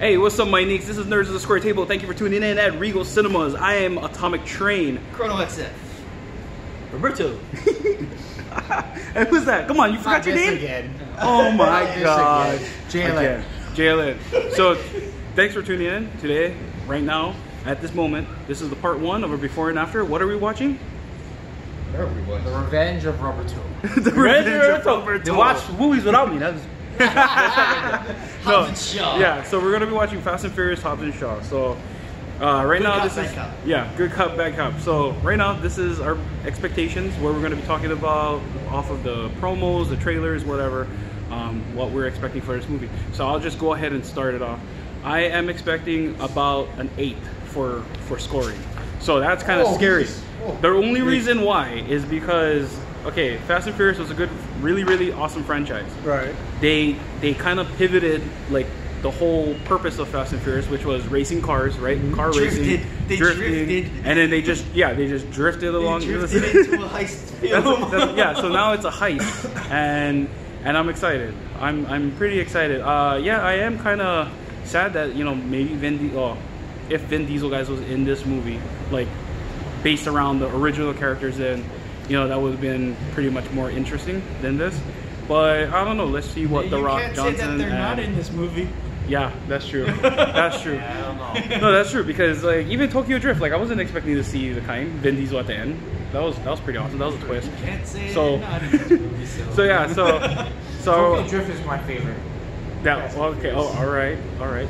Hey, what's up, my Neekz? This is Nerds of the Square Table. Thank you for tuning in at Regal Cinemas. I am Atomic Train. Chrono XF. Roberto. and who's that? Come on, you forgot your name? again. Oh my god. Jalen. Jalen. So, thanks for tuning in today, right now, at this moment. This is the part one of a before and after. What are we watching? Where are we watching? The Revenge of Roberto. the Red Revenge of Roberto. Roberto. They watch movies without me. That's No. Hobbs and Shaw. Yeah, so we're gonna be watching Fast and Furious, Hobbs and Shaw. So uh, right Good now cop, this is cop. yeah, good cup, bad cup. So right now this is our expectations, where we're gonna be talking about off of the promos, the trailers, whatever, um, what we're expecting for this movie. So I'll just go ahead and start it off. I am expecting about an eight for for scoring. So that's kind of Oh, scary. Oh. The only reason why is because okay, Fast and Furious was a good, really, really awesome franchise right. they they kind of pivoted like the whole purpose of Fast and Furious, which was racing cars, right? Car Drifted. racing, They drifting, drifted. and then they just yeah, they just drifted They along. drifted into a heist film. That's- that's- yeah, so now it's a heist, and and I'm excited. I'm I'm pretty excited. Uh, yeah, I am kind of sad that you know maybe Vin Di- oh, if Vin Diesel guys was in this movie, like based around the original characters, then you know that would have been pretty much more interesting than this. But I don't know. Let's see what you The Rock can't Johnson. say that they're not in this movie. yeah, that's true. That's true. I don't know. No, that's true because like even Tokyo Drift, like I wasn't expecting to see the kind Vin Diesel at the end. That was that was pretty awesome. That was a twist. You can't say So- not in this movie. So, So yeah, so Tokyo so Drift is my favorite. yeah. Well, okay. Oh, all right, all right,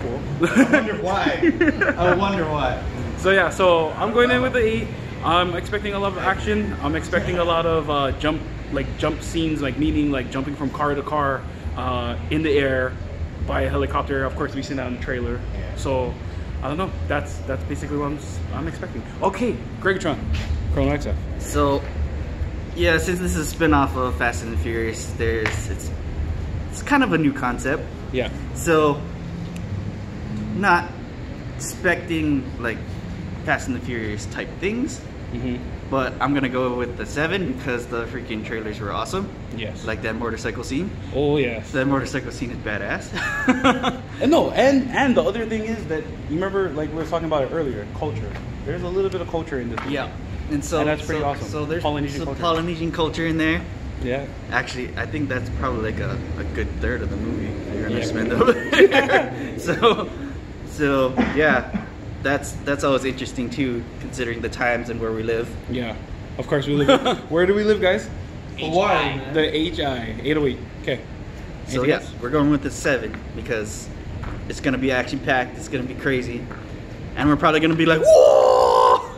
Cool. I wonder why. I wonder why. so yeah, so I'm going in with the eight. I'm expecting a lot of action. I'm expecting a lot of uh, jump, like jump scenes, like meaning like jumping from car to car uh, in the air by a helicopter. Of course, we've seen that in the trailer. Yeah. So I don't know. That's that's basically what I'm s- I'm expecting. Okay, Gregatron, Chrono XF. So, yeah, since this is a spin-off of Fast and the Furious, there's it's it's kind of a new concept. Yeah. So, not expecting like Fast and the Furious type things, hmm but I'm gonna go with the seven because the freaking trailers were awesome. Yes. Like that motorcycle scene. Oh yes. That motorcycle scene is badass. And no, and and the other thing is that you remember, like we were talking about it earlier, culture. There's a little bit of culture in this. movie. yeah. And so And that's pretty so, awesome. So there's Polynesian some culture. Polynesian culture in there. Yeah. Actually, I think that's probably like a, a good third of the movie you're gonna Yeah. spend over there. so, so yeah, that's that's always interesting too, considering the times and where we live. Yeah. Of course we live. where do we live, guys? Hawaii. The HI 808. Okay. So Anything yeah, else? we're going with the seven because it's gonna be action packed. It's gonna be crazy, and we're probably gonna be like, whoa!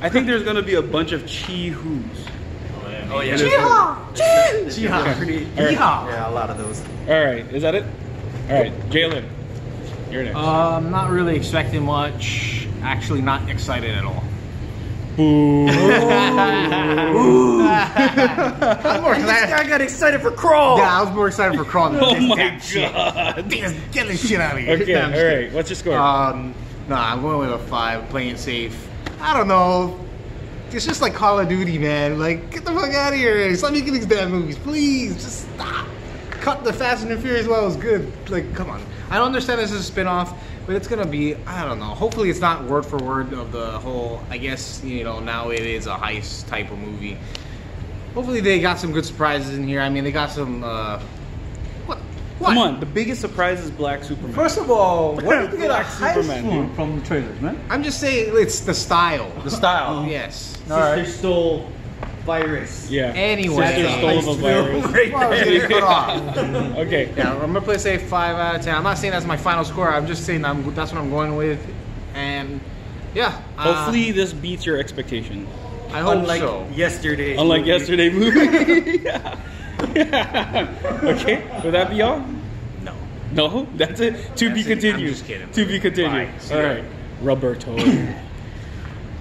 I think there's gonna be a bunch of chi who's. Oh yeah. Oh, Jihad. Pretty, All right. Yeah, a lot of those. All right. Is that it? All right. Jalen, you're next. Uh, I'm not really expecting much. Actually, not excited at all. Boo. I'm more excited. I got excited for Crawl. Yeah, I was more excited for Crawl than oh this my damn shit. god. Get this, get this shit out of here. Okay. No, I'm All just kidding. What's your score? Um, nah, I'm going with a five, playing it safe. I don't know. It's just like Call of Duty, man. Like, get the fuck out of here. Stop making these damn movies, please. Just stop. Cut the Fast and the Furious while it was good. Like, come on. I don't understand this is a spin-off, but it's gonna be, I don't know. Hopefully it's not word for word of the whole, I guess, you know, now it is a heist type of movie. Hopefully they got some good surprises in here. I mean, they got some, uh, what? What? Come on. The biggest surprise is Black Superman. First of all, where did you get a Black heist Superman, from, from the trailers, man? I'm just saying it's the style. The style. Yes. All right. Sister stole virus. yeah. Anyway. Sister stole the virus. Right Well, I was there. getting cut off. Okay. Yeah, I'm gonna play say five out of ten. I'm not saying that's my final score. I'm just saying I'm, that's what I'm going with, and yeah. uh, Hopefully this beats your expectation. I hope Unlike so. yesterday. Unlike yesterday movie. yeah. okay. Would that be all? No. No, that's it. To be That's it. I'm continued. just kidding. To be continued. Fine. All right, Roberto.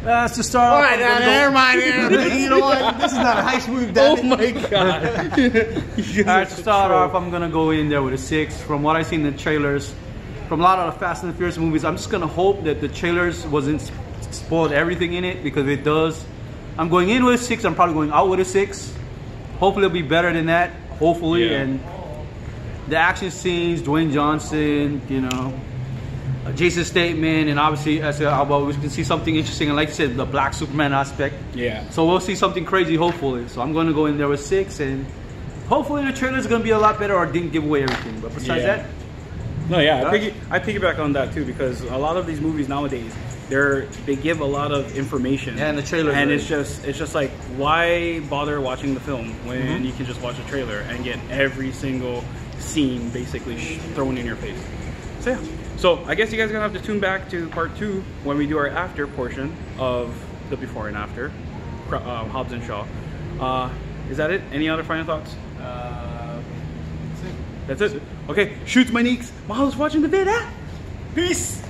That's to start All off. right, I'm now, never mind. you know what? This is not a heist movie. damn oh my god. You guys All are right, to start troll. off, I'm gonna go in there with a six. From what I seen in the trailers, from a lot of the Fast and the Furious movies, I'm just gonna hope that the trailers wasn't spoiled everything in it because it does. I'm going in with a six. I'm probably going out with a six. Hopefully, it'll be better than that. Hopefully, Yeah. and the action scenes, Dwayne Johnson, you know, Jason Statham and obviously as a, well, we can see something interesting. And like you said, the Black Superman aspect. Yeah. So we'll see something crazy, hopefully. So I'm going to go in there with six, and hopefully the trailer's going to be a lot better or didn't give away everything. But besides Yeah. that, No, yeah, I, piggy, I piggyback on that too because a lot of these movies nowadays, they're they give a lot of information. Yeah, and the trailer. and are- it's just it's just like why bother watching the film when Mm-hmm. you can just watch a trailer and get every single scene basically sh- thrown in your face. So yeah, so I guess you guys are gonna have to tune back to part two when we do our after portion of the before and after, uh, Hobbs and Shaw. Uh, is that it? Any other final thoughts? Uh, That's it. Okay, shoots my Neekz. Miles watching the vid. Ah. Peace.